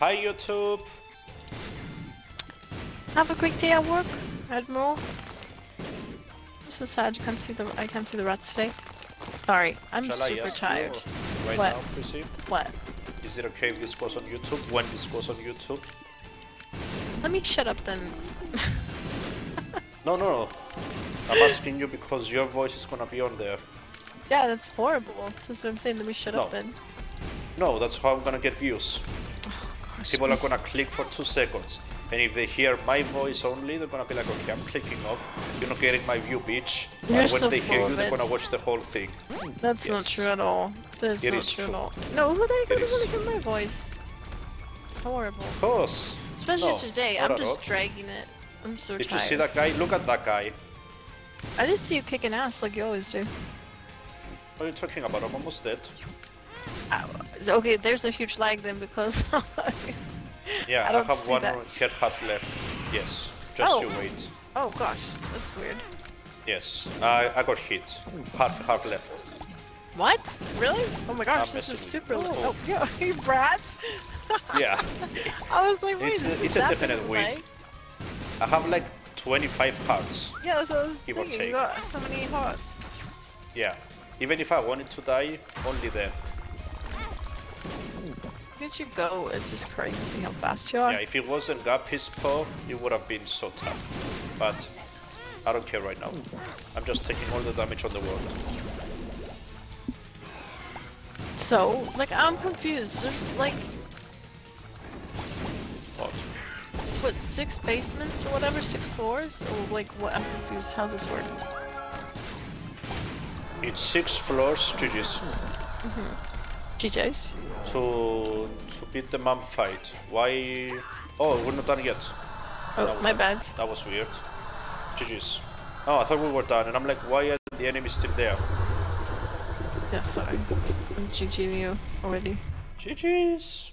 Hi YouTube. Have a great day at work, Admiral. I'm so sad you can't see the I can't see the rats today. Sorry, I'm Shall I super ask tired. right What? now, Chrissy? What? Is it okay if this goes on YouTube? When this goes on YouTube? Let me shut up then. No, no, no. I'm asking you because your voice is gonna be on there. yeah, that's horrible. That's what I'm saying. Let me shut up then. No, that's how I'm gonna get views. People are gonna click for two seconds. And if they hear my voice only, they're gonna be like, okay, I'm clicking off. You're not getting my view, bitch. You're and when so they hear you, they're gonna watch the whole thing. That's not true at all. That's It not true, true. at all. No, who the heck is gonna hear my voice? It's horrible. Of course. Especially No, today. I'm just dragging it. I'm so Did tired. you see that guy? Look at that guy. I didn't see you kicking ass like you always do. What are you talking about? I'm almost dead. Uh, so, Okay, there's a huge lag then because Yeah, I I, don't have see one that. head half left. Yes. Just Oh. you wait. Oh gosh, that's weird. Yes. I, I got hit. Half half left. What? Really? Oh my gosh, I'm this is super. li- you. Oh, oh yeah, you brats! Yeah. I was like, wait, It's a- it's a definite win. lag? I have like 25 hearts. Yeah, that's what I was thinking. You got so many hearts. Yeah. Even if I wanted to die, only then. Where did you go? It's just crazy how fast you are. Yeah, if it wasn't Guppy's paw, it would have been so tough. But I don't care right now. I'm just taking all the damage on the world. So, like, I'm confused. There's like, What? what, six basements or whatever? Six floors? Or like, what? I'm confused. How's this work? It's six floors, GG's. GJ's? To to beat the mom fight. Why? Oh, we're not done yet. Oh, was- my bad. That was weird. GG's. Oh, I thought we were done, and I'm like, why are the enemies still there? Yeah, sorry. I'm GGing you already. GG's.